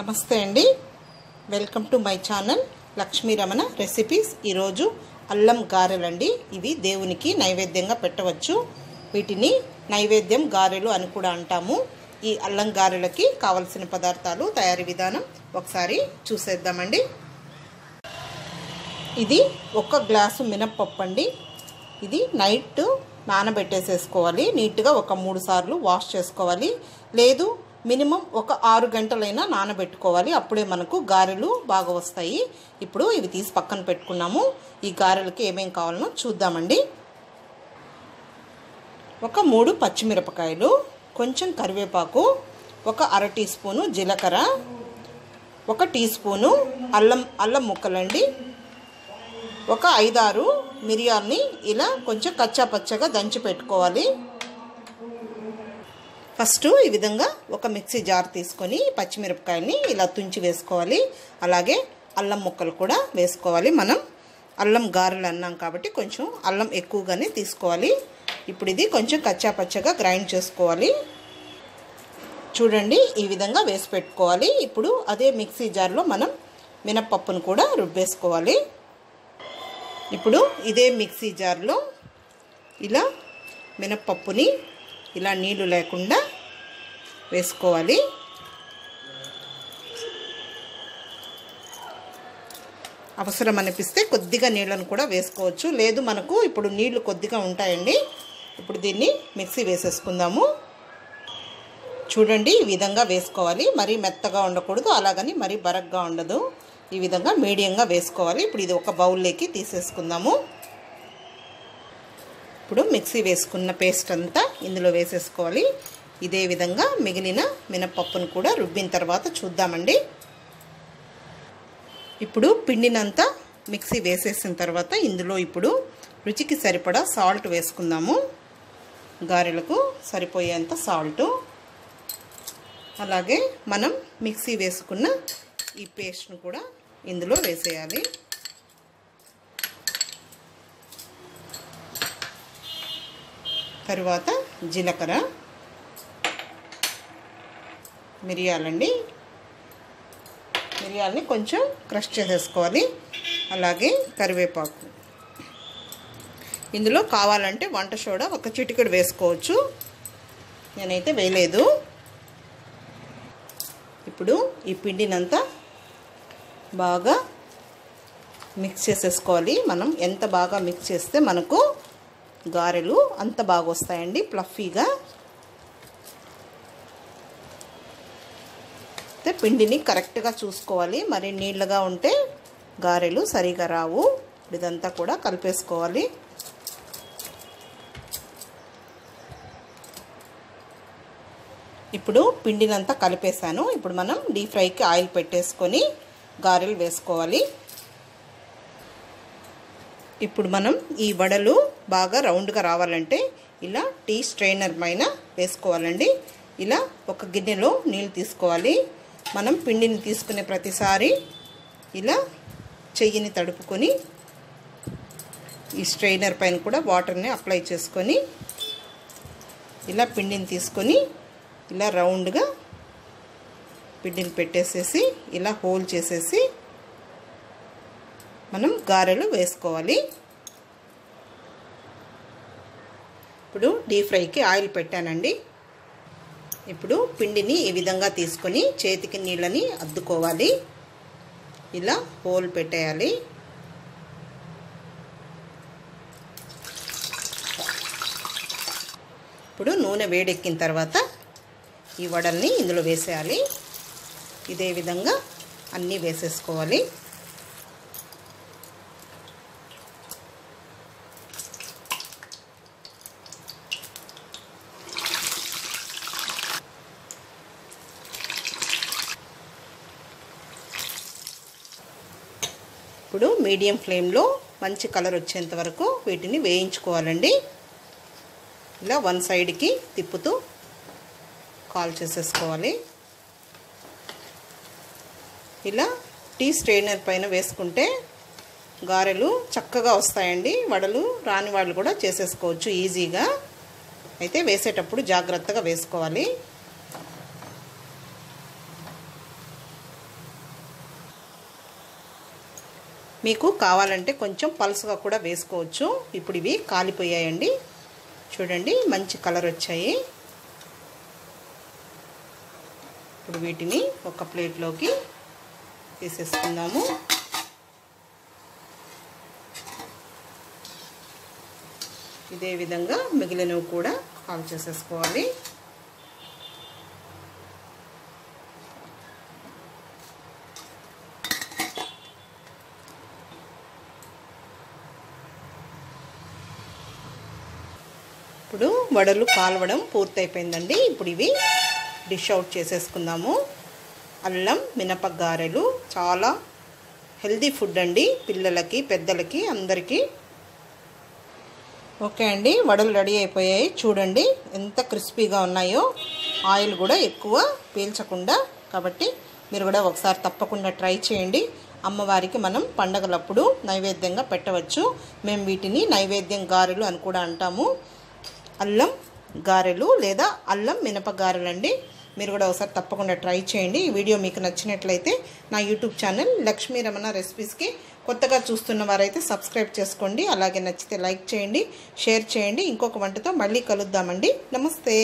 నమస్తే అండి. Welcome to my channel Lakshmi Ramana Recipes ఈరోజు అల్లం గారెలండి. ఇవి దేవునికి నైవేద్యంగా పెట్టవచ్చు. వీటిని నైవేద్యం గారెలు అని కూడా అంటాము. ఈ అల్లం గారెలకి కావలసిన పదార్థాలు తయారీ విధానం ఒకసారి చూసేద్దామండి. ఇది ఒక గ్లాసు మినప్పప్పు అండి. ఇది నైట్ నానబెట్టేసేసుకోవాలి. నీట్గా ఒక మూడు సార్లు వాష్ చేసుకోవాలి. లేదు మినిమం ఒక ఆరు గంటలైనా నానబెట్టుకోవాలి. అప్పుడే మనకు గారెలు బాగా వస్తాయి. ఇప్పుడు ఇవి తీసి పక్కన పెట్టుకున్నాము. ఈ గారెలకి ఏమేం కావాలనో చూద్దామండి. ఒక మూడు పచ్చిమిరపకాయలు కొంచెం కరివేపాకు ఒక అర టీ స్పూను జీలకర్ర ఒక టీ స్పూను అల్లం అల్లం ముక్కలండి. ఒక ఐదారు మిరియాల్ని ఇలా కొంచెం కచ్చా పచ్చగా దంచి పెట్టుకోవాలి. ఫస్ట్ ఈ విధంగా ఒక మిక్సీ జార్ తీసుకొని పచ్చిమిరపకాయని ఇలా తుంచి వేసుకోవాలి. అలాగే అల్లం ముక్కలు కూడా వేసుకోవాలి మనం. అల్లం గారెలు అన్నాం కాబట్టి కొంచెం అల్లం ఎక్కువగానే తీసుకోవాలి. ఇప్పుడు ఇది కొంచెం కచ్చా పచ్చగా గ్రైండ్ చేసుకోవాలి. చూడండి ఈ విధంగా వేసి పెట్టుకోవాలి. ఇప్పుడు అదే మిక్సీ జార్లో మనం మినప్పప్పును కూడా రుబ్బేసుకోవాలి. ఇప్పుడు ఇదే మిక్సీ జార్లో ఇలా మినప్పప్పుని ఇలా నీళ్ళు లేకుండా వేసుకోవాలి. అవసరం అనిపిస్తే కొద్దిగా నీళ్ళను కూడా వేసుకోవచ్చు. లేదు మనకు ఇప్పుడు నీళ్ళు కొద్దిగా ఉంటాయండి. ఇప్పుడు దీన్ని మిక్సీ వేసేసుకుందాము. చూడండి ఈ విధంగా వేసుకోవాలి. మరీ మెత్తగా ఉండకూడదు అలాగని మరీ బరగ్గా ఉండదు. ఈ విధంగా మీడియంగా వేసుకోవాలి. ఇప్పుడు ఇది ఒక బౌల్లోకి తీసేసుకుందాము. ఇప్పుడు మిక్సీ వేసుకున్న పేస్ట్ అంతా ఇందులో వేసేసుకోవాలి. ఇదే విధంగా మిగిలిన మినపప్పును కూడా రుబ్బిన తర్వాత చూద్దామండి. ఇప్పుడు పిండినంతా మిక్సీ వేసేసిన తర్వాత ఇందులో ఇప్పుడు రుచికి సరిపడా సాల్ట్ వేసుకుందాము. గారెలకు సరిపోయేంత సాల్టు. అలాగే మనం మిక్సీ వేసుకున్న ఈ పేస్ట్ను కూడా ఇందులో వేసేయాలి. తరువాత జీలకర్ర. మిరియాలండి. మిరియాలని కొంచెం క్రష్ చేసేసుకోవాలి. అలాగే కరివేపాకు. ఇందులో కావాలంటే వంట సోడా ఒక చిటికెడు వేసుకోవచ్చు. నేనైతే వేయలేదు. ఇప్పుడు ఈ పిండినంతా బాగా మిక్స్ చేసేసుకోవాలి. మనం ఎంత బాగా మిక్స్ చేస్తే మనకు గారెలు అంత బాగా వస్తాయండి ప్లఫీగా అయితే పిండిని కరెక్ట్గా చూసుకోవాలి. మరి నీళ్ళగా ఉంటే గారెలు సరిగా రావు. ఇదంతా కూడా కలిపేసుకోవాలి. ఇప్పుడు పిండినంతా కలిపేశాను. ఇప్పుడు మనం డీప్ ఫ్రైకి ఆయిల్ పెట్టేసుకొని గారెలు వేసుకోవాలి. ఇప్పుడు మనం ఈ వడలు బాగా రౌండ్గా రావాలంటే ఇలా టీ స్ట్రైనర్ పైన వేసుకోవాలండి. ఇలా ఒక గిన్నెలో నీళ్ళు తీసుకోవాలి. మనం పిండిని తీసుకునే ప్రతిసారి ఇలా చెయ్యిని తడుపుకొని ఈ స్ట్రైనర్ పైన కూడా వాటర్ని అప్లై చేసుకొని ఇలా పిండిని తీసుకొని ఇలా రౌండ్గా పిండిని పెట్టేసేసి ఇలా హోల్ చేసేసి మనం గారెలు వేసుకోవాలి. ఇప్పుడు డీప్ ఫ్రైకి ఆయిల్ పెట్టానండి. ఇప్పుడు పిండిని ఈ విధంగా తీసుకొని చేతికి నీళ్ళని అద్దుకోవాలి. ఇలా హోల్ పెట్టేయాలి. ఇప్పుడు నూనె వేడెక్కిన తర్వాత ఈ వడల్ని ఇందులో వేసేయాలి. ఇదే విధంగా అన్నీ వేసేసుకోవాలి. ఇప్పుడు మీడియం ఫ్లేమ్లో మంచి కలర్ వచ్చేంత వరకు వీటిని వేయించుకోవాలండి. ఇలా వన్ సైడ్కి తిప్పుతూ కాల్ చేసేసుకోవాలి. ఇలా టీ స్ట్రెయినర్ పైన వేసుకుంటే గారెలు చక్కగా వస్తాయండి. వడలు రాని వాళ్ళు కూడా చేసేసుకోవచ్చు ఈజీగా. అయితే వేసేటప్పుడు జాగ్రత్తగా వేసుకోవాలి. మీకు కావాలంటే కొంచెం పలుసుగా కూడా వేసుకోవచ్చు. ఇప్పుడు ఇవి కాలిపోయాయండి. చూడండి మంచి కలర్ వచ్చాయి. ఇప్పుడు వీటిని ఒక ప్లేట్లోకి తీసేసుకుందాము ఇదే విధంగా మిగిలినవి కూడా కాల్ చేసేసుకోవాలి. ఇప్పుడు వడలు కాలవడం పూర్తయిపోయిందండి. ఇప్పుడు ఇవి డిష్ అవుట్ చేసేసుకుందాము. అల్లం మినపగారెలు చాలా హెల్దీ ఫుడ్ అండి. పిల్లలకి పెద్దలకి అందరికీ. ఓకే అండి వడలు రెడీ అయిపోయాయి. చూడండి ఎంత క్రిస్పీగా ఉన్నాయో. ఆయిల్ కూడా ఎక్కువ పీల్చకుండా. కాబట్టి మీరు కూడా ఒకసారి తప్పకుండా ట్రై చేయండి. అమ్మవారికి మనం పండగలప్పుడు నైవేద్యంగా పెట్టవచ్చు. మేము వీటిని నైవేద్యం గారెలు అని కూడా అంటాము. అల్లం గారెలు లేదా అల్లం మినప అండి మీరు కూడా ఒకసారి తప్పకుండా ట్రై చేయండి. ఈ వీడియో మీకు నచ్చినట్లయితే నా యూట్యూబ్ ఛానల్ లక్ష్మీ రమణ రెసిపీస్కి కొత్తగా చూస్తున్న వారైతే సబ్స్క్రైబ్ చేసుకోండి. అలాగే నచ్చితే లైక్ చేయండి షేర్ చేయండి. ఇంకొక వంటతో మళ్ళీ కలుద్దామండి. నమస్తే.